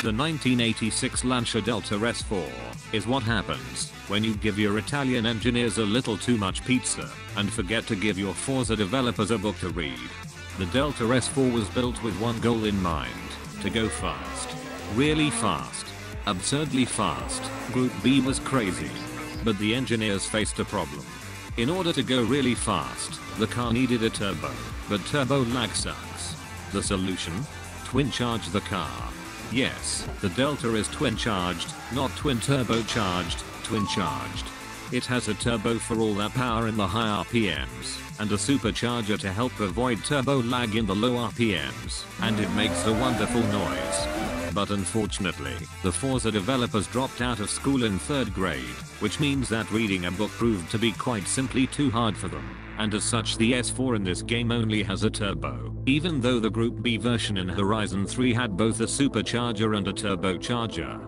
The 1986 Lancia Delta S4 is what happens when you give your Italian engineers a little too much pizza and forget to give your Forza developers a book to read. The Delta S4 was built with one goal in mind, to go fast. Really fast. Absurdly fast. Group B was crazy. But the engineers faced a problem. In order to go really fast, the car needed a turbo, but turbo lag sucks. The solution? Twin charge the car. Yes, the Delta is twin charged, not twin turbo charged, twin charged. It has a turbo for all that power in the high RPMs, and a supercharger to help avoid turbo lag in the low RPMs, and it makes a wonderful noise. But unfortunately, the Forza developers dropped out of school in 3rd grade, which means that reading a book proved to be quite simply too hard for them, and as such the S4 in this game only has a turbo, even though the Group B version in Horizon 3 had both a supercharger and a turbocharger.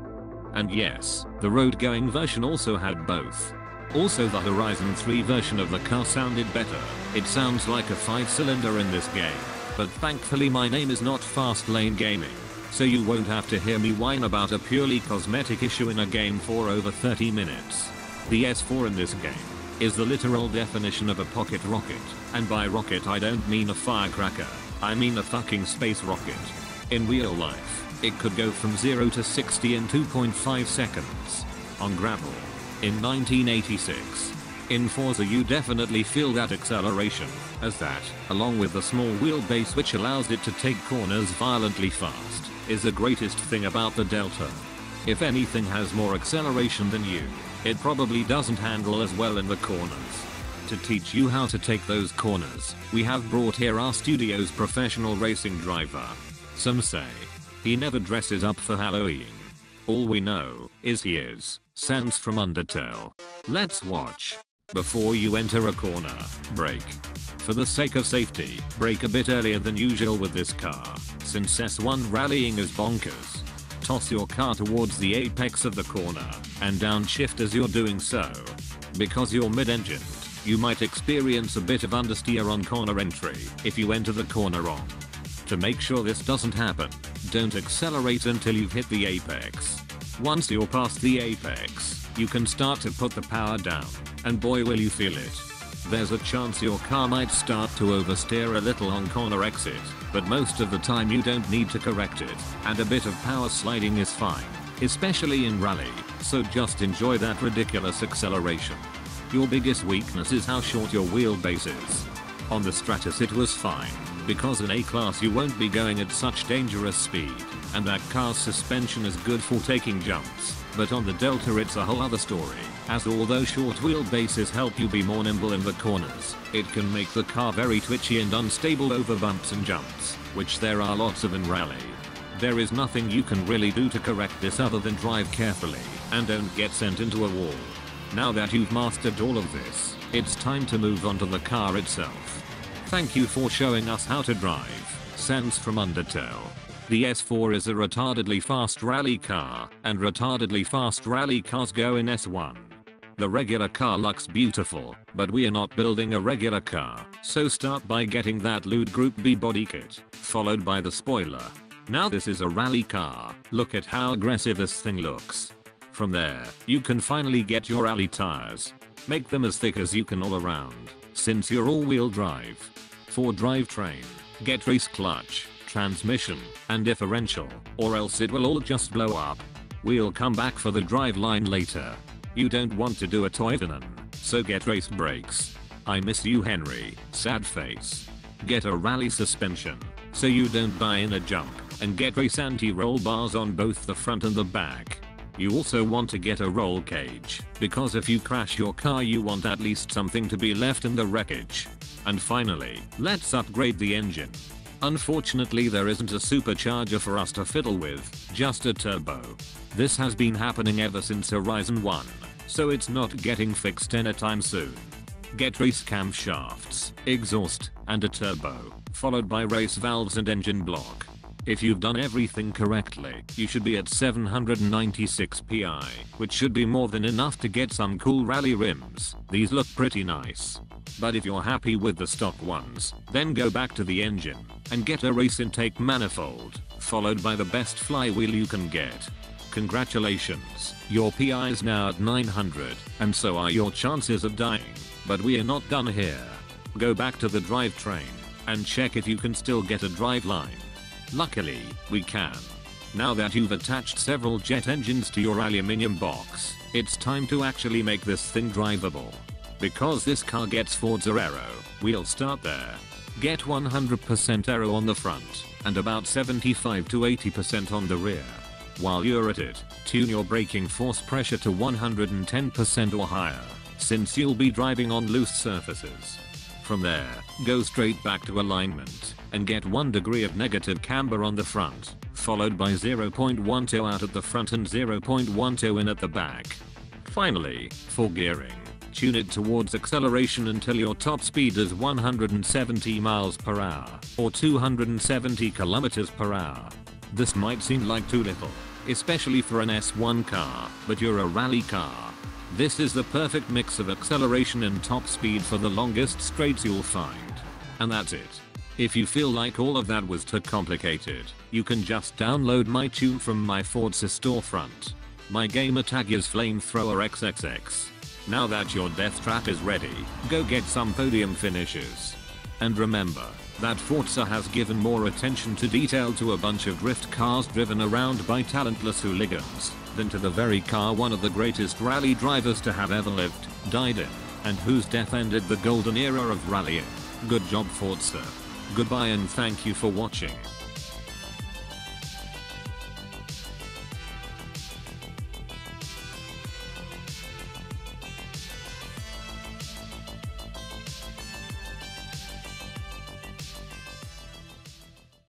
And yes, the road-going version also had both. Also the Horizon 3 version of the car sounded better, it sounds like a 5-cylinder in this game, but thankfully my name is not Fast Lane Gaming, so you won't have to hear me whine about a purely cosmetic issue in a game for over 30 minutes. The S4 in this game is the literal definition of a pocket rocket, and by rocket I don't mean a firecracker, I mean a fucking space rocket. In real life, it could go from 0 to 60 in 2.5 seconds. On gravel. In 1986. In Forza you definitely feel that acceleration, as that, along with the small wheelbase which allows it to take corners violently fast, is the greatest thing about the Delta. If anything has more acceleration than you, it probably doesn't handle as well in the corners. To teach you how to take those corners, we have brought here our studio's professional racing driver. Some say, he never dresses up for Halloween. All we know is he is Sans from Undertale. Let's watch. Before you enter a corner, brake. For the sake of safety, brake a bit earlier than usual with this car, since S1 rallying is bonkers. Toss your car towards the apex of the corner, and downshift as you're doing so. Because you're mid-engined, you might experience a bit of understeer on corner entry if you enter the corner wrong. To make sure this doesn't happen, don't accelerate until you've hit the apex. Once you're past the apex, you can start to put the power down, and boy will you feel it. There's a chance your car might start to oversteer a little on corner exit, but most of the time you don't need to correct it, and a bit of power sliding is fine, especially in rally, so just enjoy that ridiculous acceleration. Your biggest weakness is how short your wheelbase is. On the Stratos it was fine, because in A-Class you won't be going at such dangerous speed, and that car's suspension is good for taking jumps, but on the Delta it's a whole other story, as although short wheelbases help you be more nimble in the corners, it can make the car very twitchy and unstable over bumps and jumps, which there are lots of in rally. There is nothing you can really do to correct this other than drive carefully, and don't get sent into a wall. Now that you've mastered all of this, it's time to move on to the car itself. Thank you for showing us how to drive, Sans from Undertale. The S4 is a retardedly fast rally car, and retardedly fast rally cars go in S1. The regular car looks beautiful, but we are not building a regular car, so start by getting that loot group B body kit, followed by the spoiler. Now this is a rally car, look at how aggressive this thing looks. From there, you can finally get your rally tires. Make them as thick as you can all around, since you're all-wheel drive. For drivetrain, get race clutch, transmission, and differential, or else it will all just blow up. We'll come back for the driveline later. You don't want to do a Toivonen, so get race brakes. I miss you Henri, sad face. Get a rally suspension, so you don't buy in a jump, and get race anti-roll bars on both the front and the back. You also want to get a roll cage, because if you crash your car you want at least something to be left in the wreckage. And finally, let's upgrade the engine. Unfortunately there isn't a supercharger for us to fiddle with, just a turbo. This has been happening ever since Horizon 1, so it's not getting fixed anytime soon. Get race camshafts, exhaust, and a turbo, followed by race valves and engine block. If you've done everything correctly, you should be at 796 pi, which should be more than enough to get some cool rally rims. These look pretty nice. But if you're happy with the stock ones, then go back to the engine and get a race intake manifold, followed by the best flywheel you can get. Congratulations, your PI is now at 900, and so are your chances of dying. But we are not done here. Go back to the drivetrain and check if you can still get a drive line. Luckily, we can. Now that you've attached several jet engines to your aluminium box, it's time to actually make this thing drivable. Because this car gets Forza Aero, we'll start there. Get 100% aero on the front, and about 75 to 80% on the rear. While you're at it, tune your braking force pressure to 110% or higher, since you'll be driving on loose surfaces. From there, go straight back to alignment, and get 1 degree of negative camber on the front, followed by 0.12 out at the front and 0.12 in at the back. Finally, for gearing, tune it towards acceleration until your top speed is 170 miles per hour or 270 kilometers per hour. This might seem like too little, especially for an S1 car, but you're a rally car. This is the perfect mix of acceleration and top speed for the longest straights you'll find. And that's it. If you feel like all of that was too complicated, you can just download my tune from my Forza storefront. My gamer tag is Flamethrower XXX. Now that your death trap is ready, go get some podium finishes. And remember, that Forza has given more attention to detail to a bunch of drift cars driven around by talentless hooligans, than to the very car one of the greatest rally drivers to have ever lived, died in, and whose death ended the golden era of rallying. Good job Forza. Goodbye and thank you for watching.